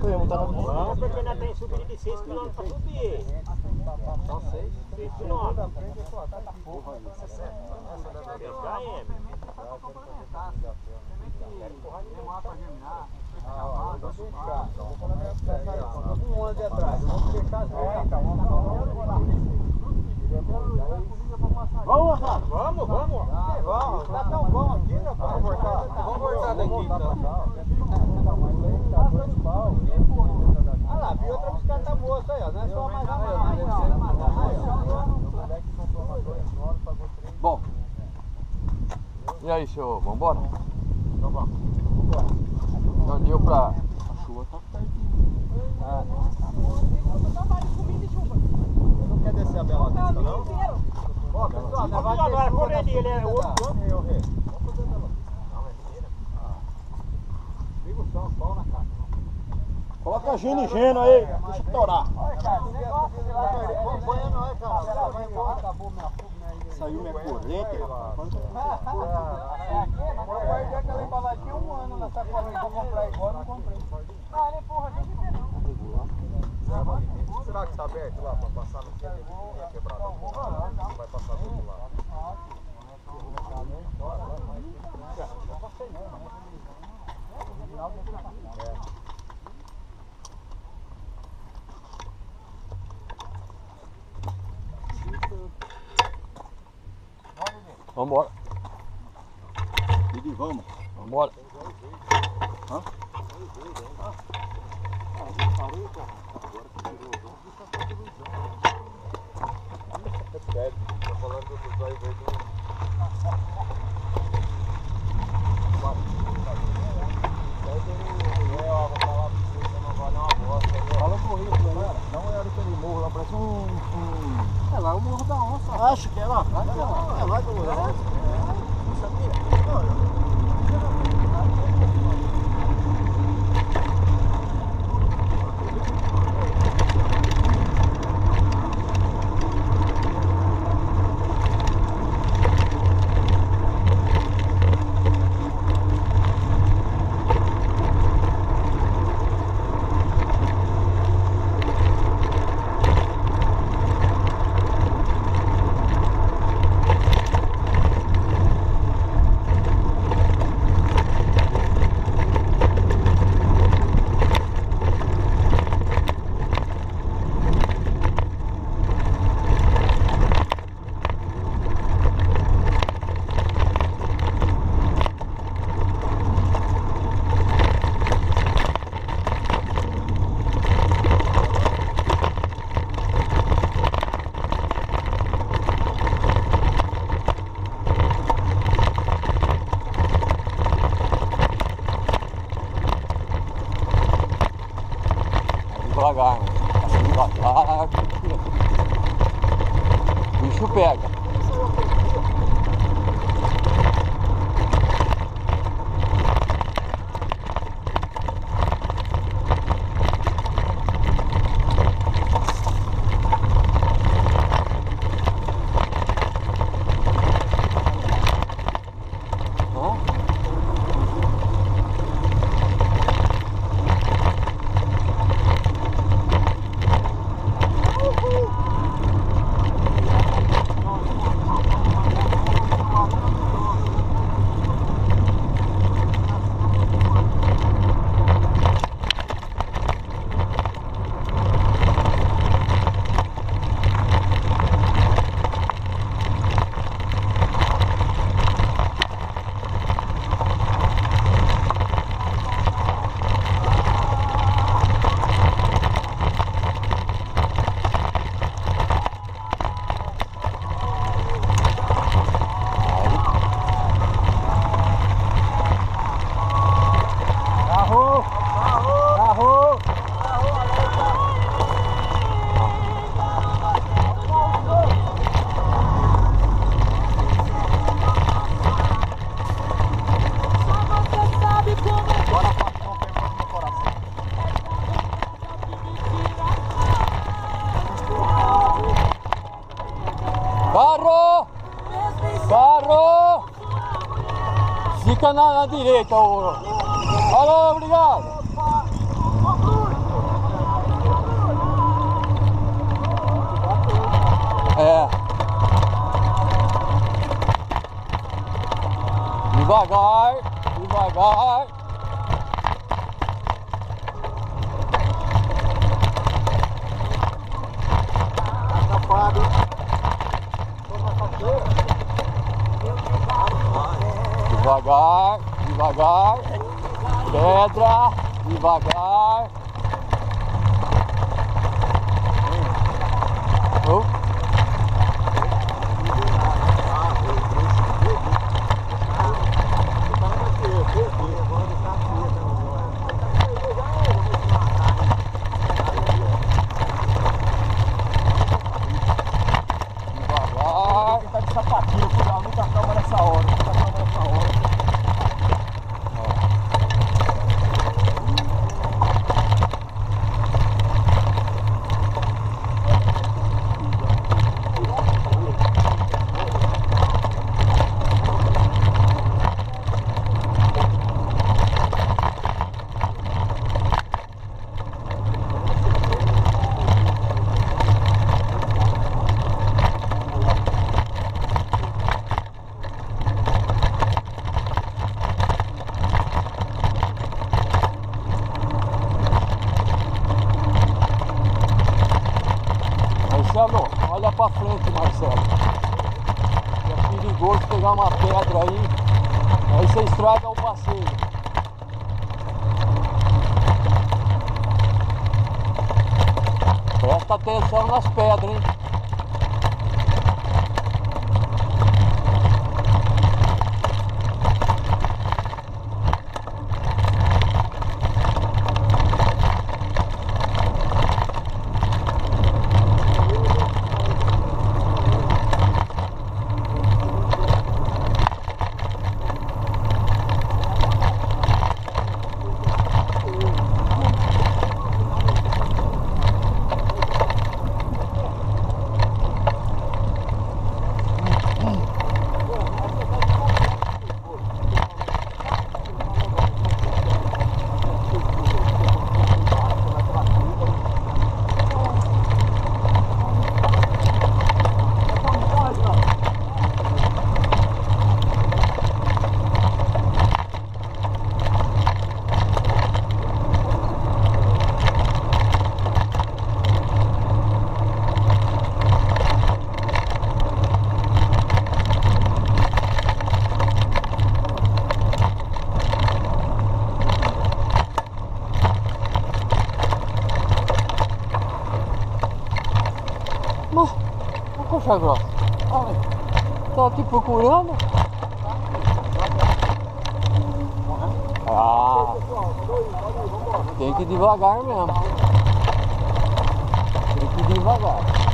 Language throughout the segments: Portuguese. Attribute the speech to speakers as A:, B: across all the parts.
A: Podemos estar na frente.
B: Vamos, porque ainda tem subida de 6 km pra subir.
C: Só seis.
B: 6 km.
C: Um ano de atrás. Vamos fechar as
A: Vamos, Rafa.
B: Vamos, vamos.
C: Vamos, tá tão bom aqui, rapaz. Vamos voltar. Vamos voltar daqui então. Ah lá, vi outra bicicleta moça aí, ó. Não é só mais
A: Bom. Senhor, vambora? Então vamos. Já deu pra. A chuva tá
C: Não quer descer a Bela Vista, não? Ó, pessoal,
B: Vamos agora, ali, ele é outro
C: rei. Vamos fazer a Bela Liga o som, pau na cara.
A: Coloca gino e geno aí, deixa eu torar.
C: Nós, cara. Vai embora. Acabou minha
A: Saiu minha corrente, rapaz.
C: Eu guardei aquela embaladinha um ano na sacolinha. Vou comprar igual, não comprei. Ah, ele empurra a gente Será que está aberto lá para passar no tempo? Ninguém é quebrado. Vai passar do outro lado.
A: Vambora.
C: E vamos.
A: Vambora. Hã?
C: Tô falando dos dois vezes.
A: Fala com ele, galera. Dá uma olhada naquele morro lá, parece um. um... É lá o morro da. Acho que é lá. É lá, é lá que eu vou. Não sabia? Devagar, né? Assim devagar. O bicho pega. Barro! Barro! Fica na, na direita, ô. Alô, obrigado! É. Devagar, devagar. Pedra, devagar. Oh. Devagar.
C: Tá de sapatilha, cuidado, muita calma nessa hora, muita calma nessa hora.
A: Marcelo, olha pra frente, Marcelo. É perigoso pegar uma pedra aí. Aí você estraga o passeio. Presta atenção nas pedras, hein? Olha, tá te procurando? Ah, tem que devagar mesmo. Tem que devagar.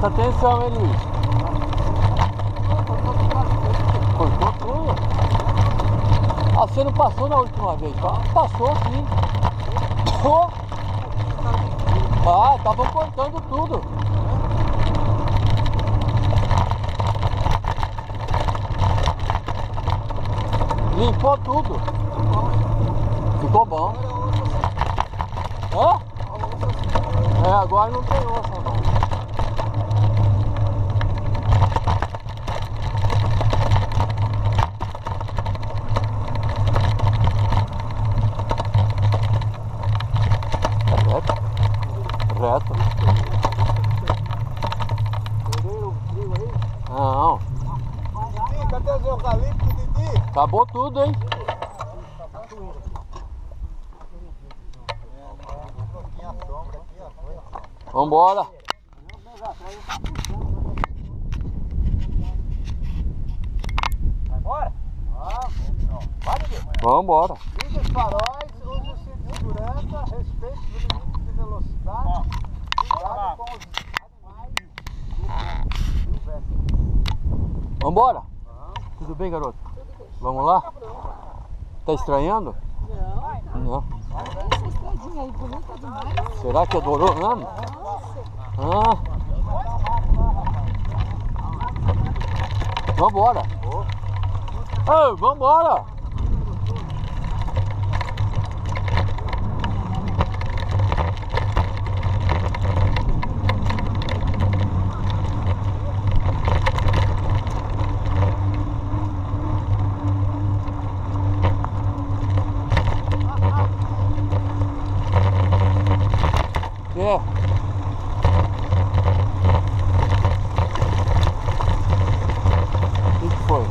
A: Presta atenção, Luiz? Cortou tudo. Ah, você não passou na última vez, tá? Passou sim. Pô. Ah, estavam cortando tudo. Limpou tudo. Ficou bom. Hã? É, agora não tem osso acabou tudo, hein? Vambora.
D: Vai embora?
B: Ah,
A: Vambora.
B: Liga os faróis, use o cinto de segurança, respeite os limites de velocidade, cuidado com os animais e o.
A: Vambora. Tudo bem, garoto? Vamos lá? Tá estranhando?
E: Não.
A: Não. Será que adorou mesmo? Ah. Vambora. Ei, vambora. É. O que que foi?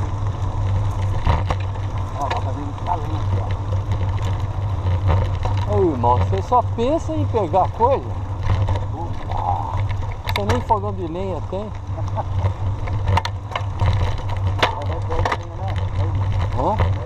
B: Ó, vai fazendo calor aqui,
A: Ô irmão, você só pensa em pegar coisa? Você nem fogão de lenha tem? Hã?